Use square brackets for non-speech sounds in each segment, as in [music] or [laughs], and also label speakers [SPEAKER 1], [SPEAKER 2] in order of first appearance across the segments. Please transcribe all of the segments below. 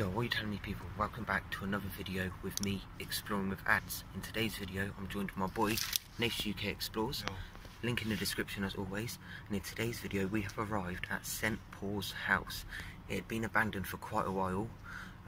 [SPEAKER 1] Yo, what are you telling me people? Welcome back to another video with me exploring with Adz. In today's video, I'm joined by my boy, Naths UK Explores.
[SPEAKER 2] Yo.
[SPEAKER 1] Link in the description as always. And in today's video, we have arrived at St. Paul's House. It had been abandoned for quite a while.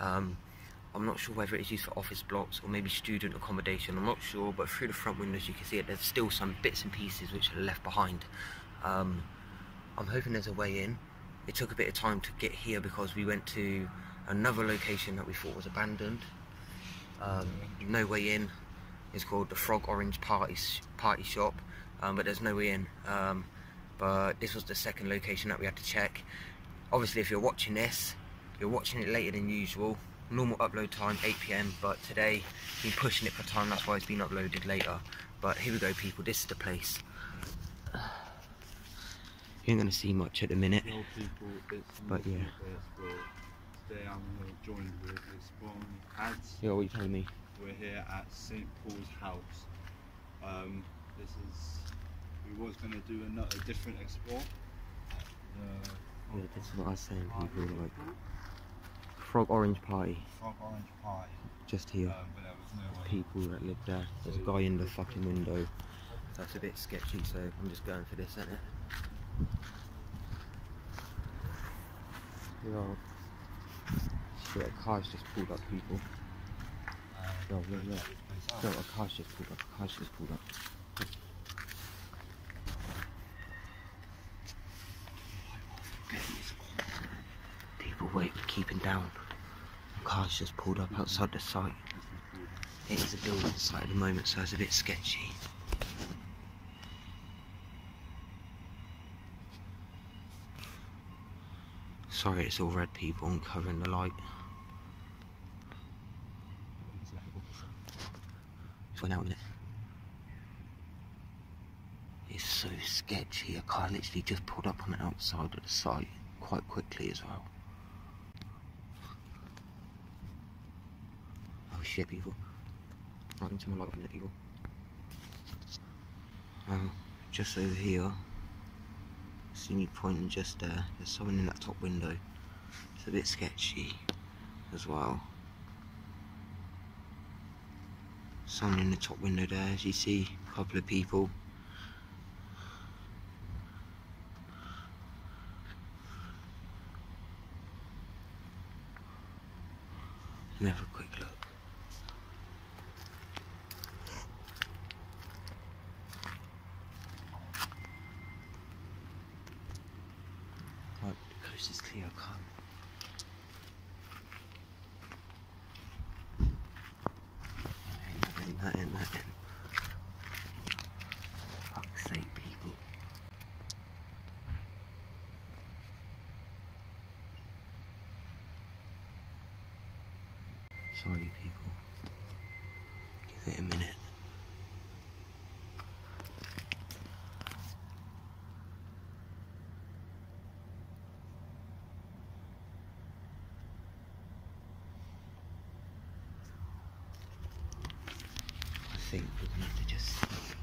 [SPEAKER 1] Um, I'm not sure whether it's used for office blocks or maybe student accommodation. I'm not sure, but through the front windows you can see it. There's still some bits and pieces which are left behind. Um, I'm hoping there's a way in. It took a bit of time to get here because we went to another location that we thought was abandoned. Um, no way in. It's called the Frog Orange Party Party Shop, um, but there's no way in. Um, but this was the second location that we had to check. Obviously, if you're watching this, you're watching it later than usual. Normal upload time 8 p.m. But today, been pushing it for time. That's why it's been uploaded later. But here we go, people. This is the place. You ain't gonna see much at the minute.
[SPEAKER 2] Yo people,
[SPEAKER 1] But yeah.
[SPEAKER 2] Today I'm uh, joined with Exploring Adz.
[SPEAKER 1] Yo, what are you telling me?
[SPEAKER 2] We're here at St Paul's House. Um, this is, we was going to do another a different explore. The
[SPEAKER 1] Yeah, this is what I was saying, people. Like Frog Orange Party,
[SPEAKER 2] Frog Orange Party.
[SPEAKER 1] just here.
[SPEAKER 2] um, but there was no
[SPEAKER 1] people that live there. There's a guy in the fucking window. That's a bit sketchy, so I'm just going for this, isn't it? Yo. A car's just pulled up, people. Yo, yo, yo. Yo, a car's just pulled up, a car's just pulled up. People, wait, keeping down. A car's just pulled up outside the site. It is a building site at the moment, so it's a bit sketchy. Sorry, it's all red people and covering the light. Just went out in it. It's so sketchy. A car literally just pulled up on the outside of the site quite quickly as well. Oh shit, people. Right into my light minute, people. Um, just over here. See me pointing just there. There's someone in that top window. It's a bit sketchy as well. Someone in the top window there, as you see, a couple of people. Let me have a quick look. Right, the coast is clear, come. Ain't nothing, nothing. Fuck's sake, people. Sorry, people. Give it a minute. I think we're gonna have to just sneak.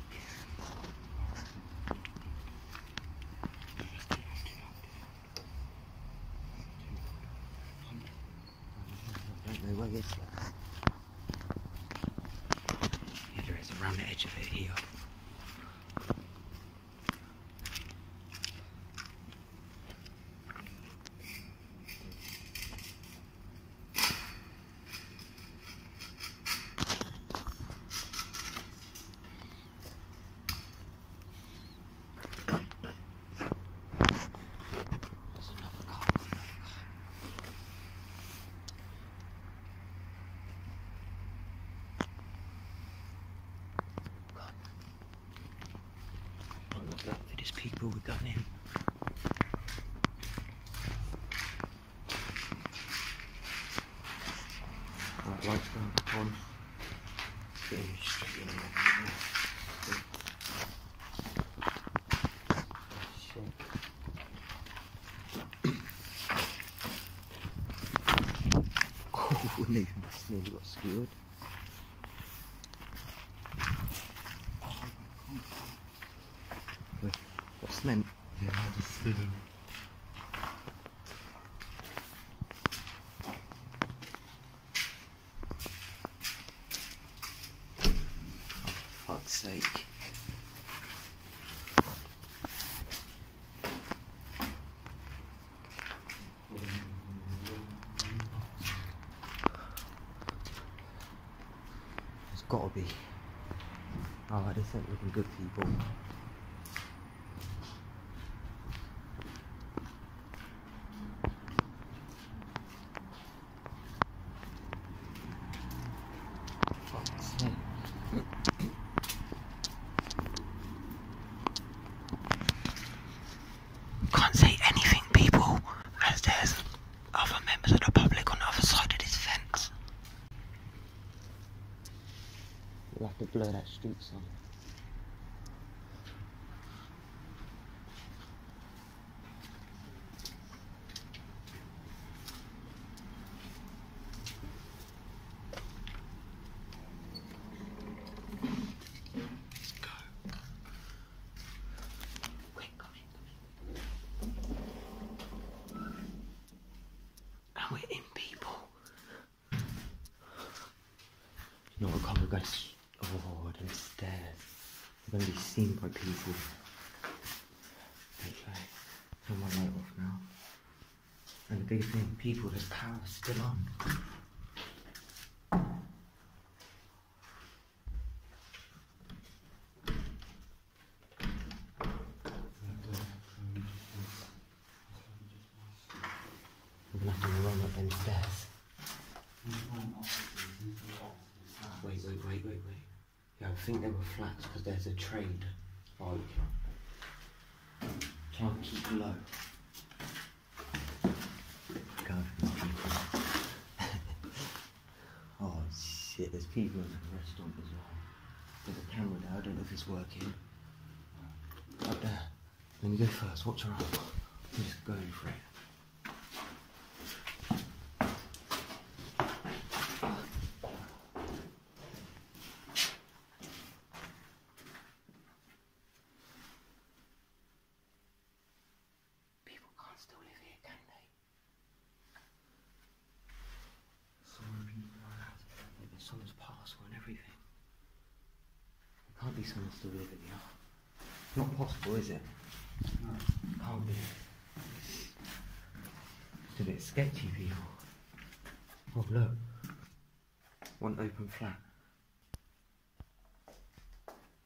[SPEAKER 1] Yeah, there is around the edge of it here. There's another car, another car. God. Right, look out for these people we're going in. Right, lights going on. Getting straight in there. Shit. Oh, nearly, nearly got skewered. Wait, Got cement.
[SPEAKER 2] Yeah, I just didn't.
[SPEAKER 1] sake. There's gotta be. Oh, said we can good people. Fuck's sake. Can't say anything, people, as there's other members of the public on the other side of this fence. We'll have to blur that street sign. Let's go. Quick, come in, come in. And we're in people. You know what, can't we go s- oh, them stairs. We're gonna be seen by people. Okay, turn my light off now. And the big thing, people, there's power still on. We're gonna have to run up them stairs. Yeah, I think they were flats because there's a trade. Like, and keep low. [laughs] Oh shit, there's people in the restaurant as well. There's a camera there, I don't know if it's working. Up there. Let me go first, watch around. I'm just going for it. People can't still live here, can they? Maybe someone's password and everything. It can't be someone still living here. Not possible, is it? Can't be. It's a bit sketchy, people. Oh, look. One open flat.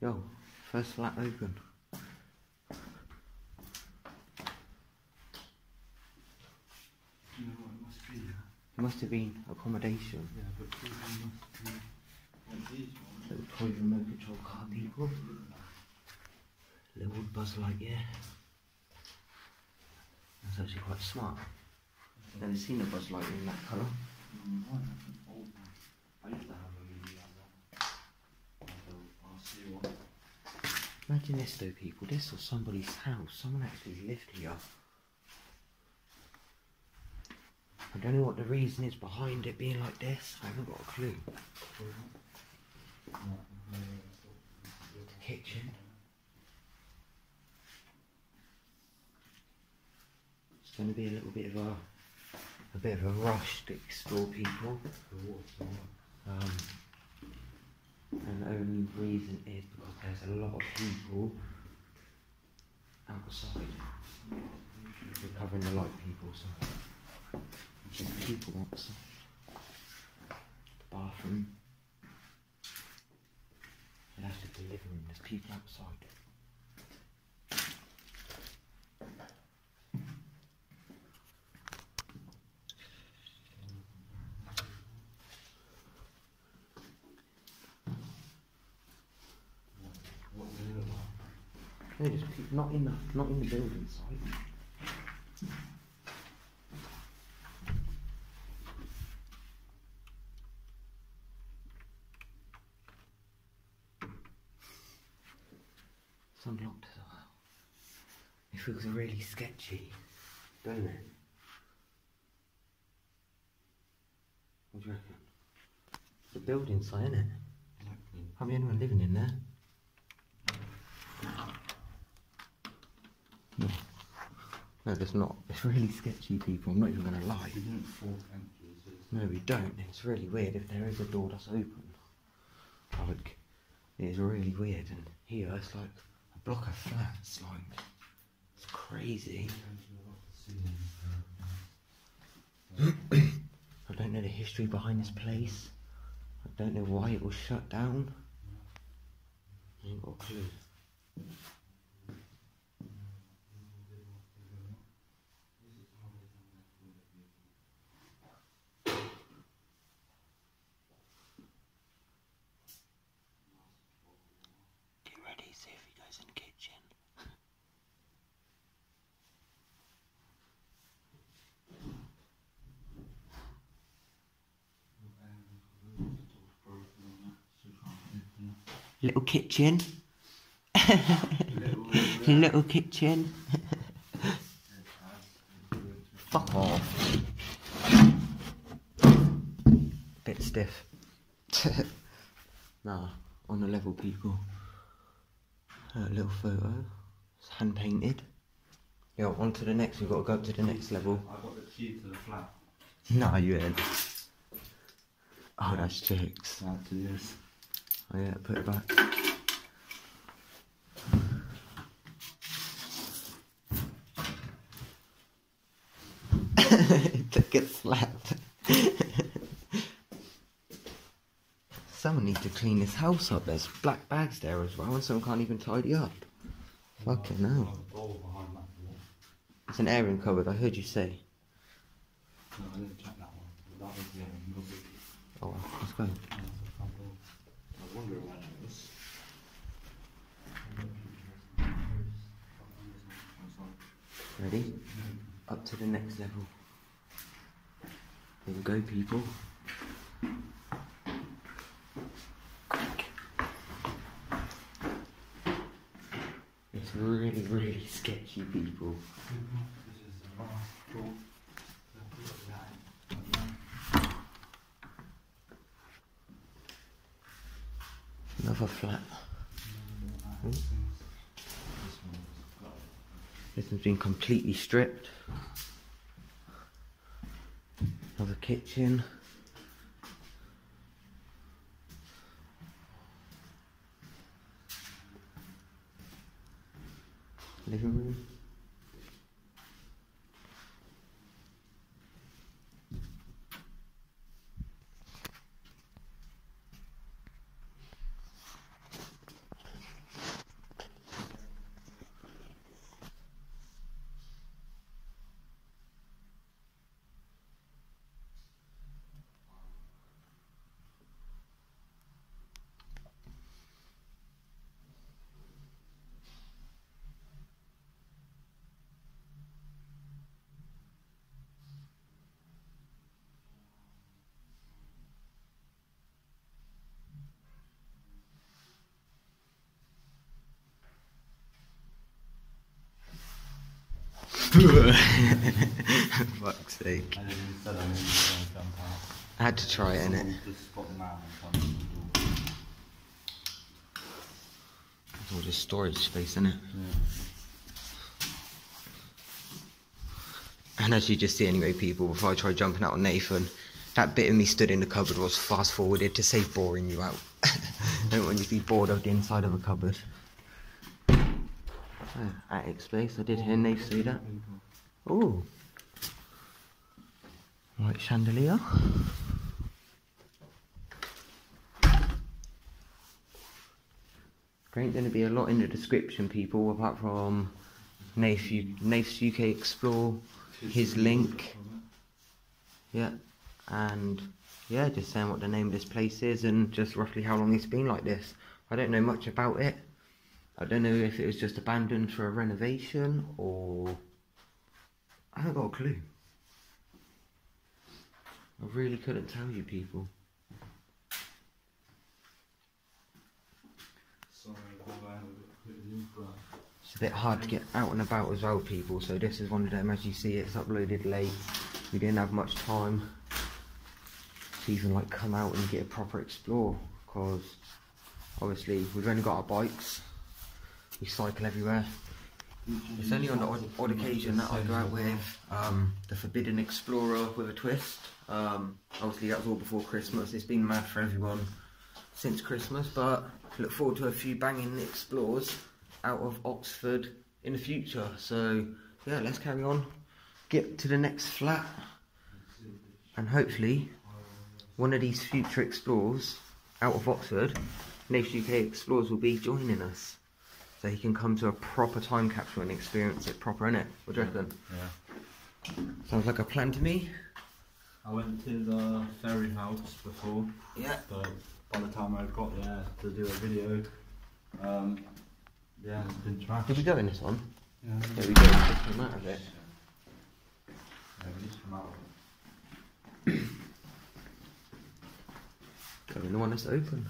[SPEAKER 1] Yo, first flat open.
[SPEAKER 2] You know what it must be.
[SPEAKER 1] It must have been accommodation.
[SPEAKER 2] Yeah,
[SPEAKER 1] Little toy remote control car people. Little Buzz Lightyear. That's actually quite smart. Never seen a Buzz Lightyear in that colour. Imagine this though, people. This was somebody's house. Someone actually lived here. I don't know what the reason is behind it being like this. I haven't got a clue. Kitchen. It's going to be a little bit of a a bit of a rush to explore people. Um, and the only reason is because there's a lot of people outside. We're covering the light people, so there's people outside. The bathroom. And that's the living room. There's people outside. They're just not in the not in the building. It's unlocked as well. It feels really sketchy, don't it? What do you reckon? It's a building site, isn't it? Can't be anyone living in there. No. No, there's not. It's really sketchy, people. I'm not even going to lie.
[SPEAKER 2] We didn't fork entrances.
[SPEAKER 1] No, we don't. It's really weird if there is a door that's open. Like, It's really weird, and here it's like a block of flats. Like crazy. I don't know the history behind this place. I don't know why it was shut down. I ain't got a clue. Get ready, see if he goes in the kitchen. Little [laughs] kitchen. Little kitchen. Fuck off. Bit stiff. [laughs] nah, on the level, people. A little photo. It's hand painted. Yo, on to the next. We've got to go up to the next level.
[SPEAKER 2] I got the key to the flat.
[SPEAKER 1] Nah, you ain't. Oh, that's chicks.
[SPEAKER 2] That is.
[SPEAKER 1] Oh yeah, put it back. [laughs] Took it slapped. Someone needs to clean this house up. There's black bags there as well, and someone can't even tidy up. Fucking hell.
[SPEAKER 2] Door behind that door.
[SPEAKER 1] It's an airing cupboard, I heard you say.
[SPEAKER 2] No, I didn't check that one. That was the no biggie.
[SPEAKER 1] Oh, well, let's go.
[SPEAKER 2] That was the front door. I was wondering why that was.
[SPEAKER 1] Ready? Up to the next level. There we go, people. It's really, really sketchy, people. Another flat. Hmm? This one's been completely stripped. Another kitchen. Living room. [laughs] Fuck's sake.
[SPEAKER 2] I
[SPEAKER 1] had to try it, innit? It's all just storage space, innit? And as you just see anyway, people, before I try jumping out on Nathan, that bit of me stood in the cupboard was fast forwarded to save boring you out. [laughs] Don't want you to be bored of the inside of a cupboard. Oh, attic space, I did hear Nate say that. Ooh. Right, chandelier. There ain't going to be a lot in the description, people, apart from Nath, U- Nath's UK Explore, his link. Yeah, and yeah, just saying what the name of this place is and just roughly how long it's been like this. I don't know much about it. I don't know if it was just abandoned for a renovation or. I haven't got a clue. I really couldn't tell you, people.
[SPEAKER 2] Sorry, I had a bit of in, but
[SPEAKER 1] It's a bit hard to get out and about as well, people. So this is one of them. As you see, it's uploaded late. We didn't have much time to even like come out and get a proper explore, because obviously we've only got our bikes. We cycle everywhere. It's only on the odd, odd occasion that I go out with um, the Forbidden Explorer with a twist. Um, obviously, that was all before Christmas. It's been mad for everyone since Christmas, but look forward to a few banging explores out of Oxford in the future. So yeah, let's carry on, get to the next flat, and hopefully one of these future explorers out of Oxford, Nation UK Explorers will be joining us. So he can come to a proper time capsule and experience it proper, innit? What do you reckon?
[SPEAKER 2] Yeah.
[SPEAKER 1] Sounds like a plan to me.
[SPEAKER 2] I went to the ferry house before,
[SPEAKER 1] Yeah.
[SPEAKER 2] but by the time I got there to do a video, um, yeah, it's been trash.
[SPEAKER 1] Did we go in this one?
[SPEAKER 2] Yeah,
[SPEAKER 1] Yeah, we go. Just came out of it.
[SPEAKER 2] yeah, we just come out.
[SPEAKER 1] Go in the one that's open.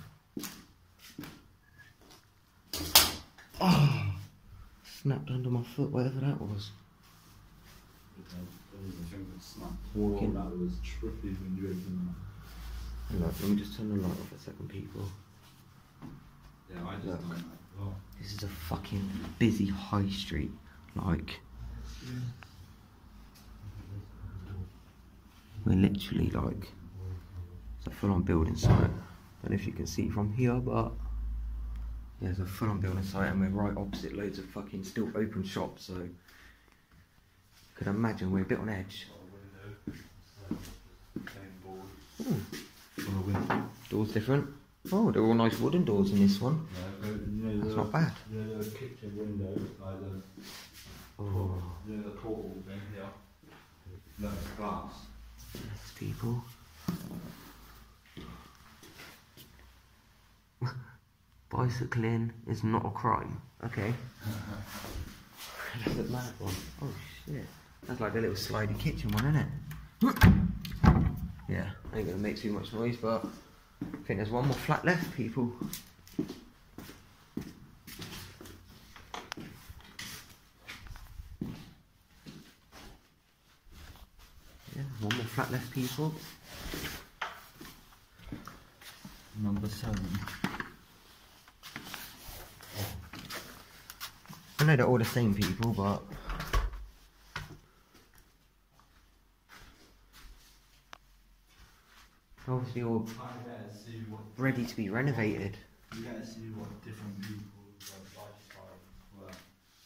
[SPEAKER 1] Oh! Snapped under my foot, whatever that was. Walking.
[SPEAKER 2] That was trippy when you opened
[SPEAKER 1] Hang on, let me just turn the light off a second, people.
[SPEAKER 2] Yeah, I just
[SPEAKER 1] Look.
[SPEAKER 2] done that as.
[SPEAKER 1] This is a fucking busy high street. Like, we're literally like, it's a full on building site. I don't know if you can see from here, but yeah, it's a full on building site, and we're right opposite loads of fucking still open shops. So, you could imagine we're a bit on edge. Ooh,
[SPEAKER 2] On a window.
[SPEAKER 1] doors different. Oh, they're all nice wooden doors in this one.
[SPEAKER 2] Yeah, you know,
[SPEAKER 1] That's not bad.
[SPEAKER 2] You know, the kitchen window, like the,
[SPEAKER 1] Oh,
[SPEAKER 2] you know, the portal thing here. It's glass.
[SPEAKER 1] yes, people. Bicycling is not a crime. Okay. That's a mad one. Oh shit. That's like a little slidey kitchen one, isn't it? Yeah, I ain't gonna make too much noise, but I think there's one more flat left, people. Yeah, one more flat left, people.
[SPEAKER 2] Number seven.
[SPEAKER 1] I know they're all the same people, but obviously all
[SPEAKER 2] I gotta see what
[SPEAKER 1] ready to be renovated.
[SPEAKER 2] you gotta see what different people's like,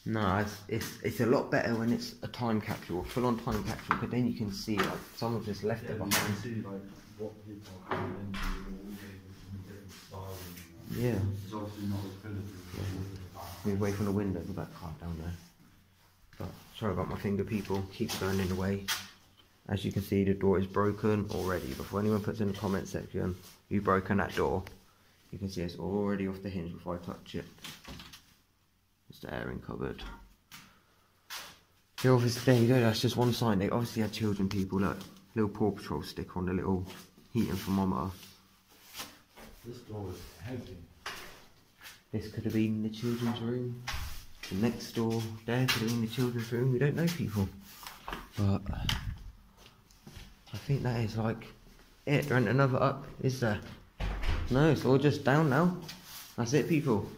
[SPEAKER 2] were.
[SPEAKER 1] No, it's, it's it's a lot better when it's a time capsule, a full-on time capsule, because then you can see like someone just left
[SPEAKER 2] Yeah,
[SPEAKER 1] it
[SPEAKER 2] you can
[SPEAKER 1] behind.
[SPEAKER 2] see like what people are into, all different different styles.
[SPEAKER 1] Yeah,
[SPEAKER 2] It's obviously not as good as
[SPEAKER 1] move away from the window, go that calm down there. But sorry about my finger, people. Keeps going in the way. As you can see, the door is broken already. Before anyone puts in the comment section, you've broken that door. You can see it's already off the hinge before I touch it. It's the airing cupboard. Yeah, obviously, there you go. That's just one sign. They obviously had children. People look, little Paw Patrol sticker on the little heating thermometer.
[SPEAKER 2] This door is heavy.
[SPEAKER 1] This could have been the children's room. The next door there could have been the children's room. We don't know people. But I think that is like it. There ain't another up, is there? No, it's all just down now. That's it, people.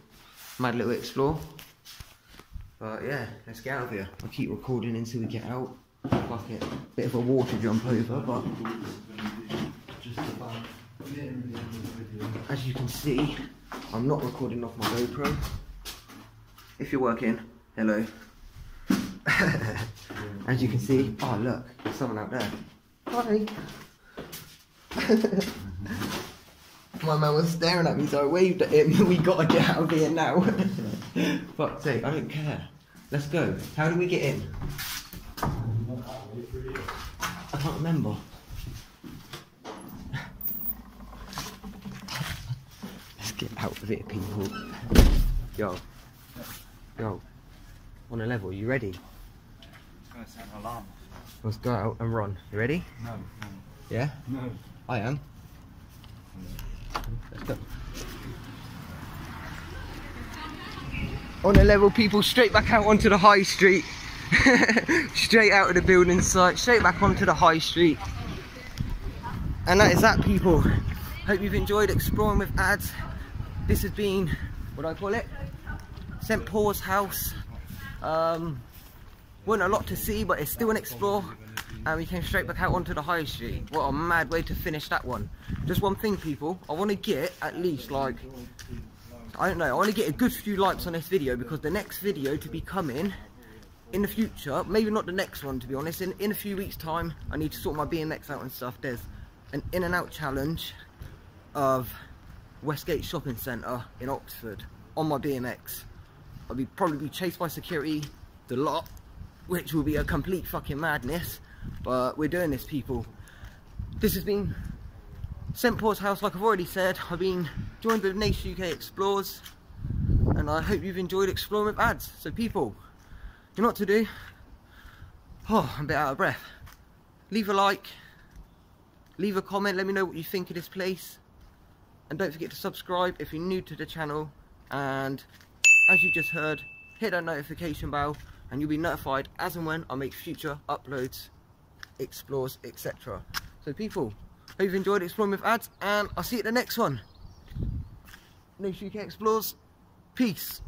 [SPEAKER 1] Mad little explore. But yeah, let's get out of here. I'll keep recording until we get out. Fuck it. Bit of a water jump over, but
[SPEAKER 2] Just about getting to the end of the video.
[SPEAKER 1] as you can see, I'm not recording off my GoPro. If you're working, hello. [laughs] as you can see, oh look, there's someone out there. Hi. [laughs] my man was staring at me, so I waved at him. [laughs] we gotta get out of here now. Fuck's sake, I don't care. Let's go. How do we get in? I can't remember. Get out of it, people. Yo. Yo. On a level, you ready?
[SPEAKER 2] It's gonna set an alarm.
[SPEAKER 1] Let's go out and run. You ready?
[SPEAKER 2] No,
[SPEAKER 1] Yeah?
[SPEAKER 2] no, no.
[SPEAKER 1] I am. Let's go. On a level, people straight back out onto the high street. [laughs] straight out of the building site, straight back onto the high street. And that is that, people. Hope you've enjoyed exploring with Adz. This has been, what do I call it? St. Paul's House. Um, wasn't a lot to see, but it's still an explore. and we came straight back out onto the high street. What a mad way to finish that one. Just one thing people, I want to get at least like, I don't know, I want to get a good few likes on this video because the next video to be coming in the future, maybe not the next one to be honest, in, in a few weeks time I need to sort my BMX out and stuff. There's an in and out challenge of Westgate Shopping Centre in Oxford on my BMX. I'll be probably be chased by security the lot, which will be a complete fucking madness. But we're doing this, people. This has been St Paul's House, like I've already said. I've been joined with Nation UK Explores, and I hope you've enjoyed exploring with Adz. So, people, you know what to do? Oh, I'm a bit out of breath. Leave a like, leave a comment, let me know what you think of this place. And don't forget to subscribe if you're new to the channel. And as you just heard, hit that notification bell and you'll be notified as and when I make future uploads, explores, etc. So people, hope you've enjoyed exploring with Adz and I'll see you at the next one. Nation UK Explores, peace.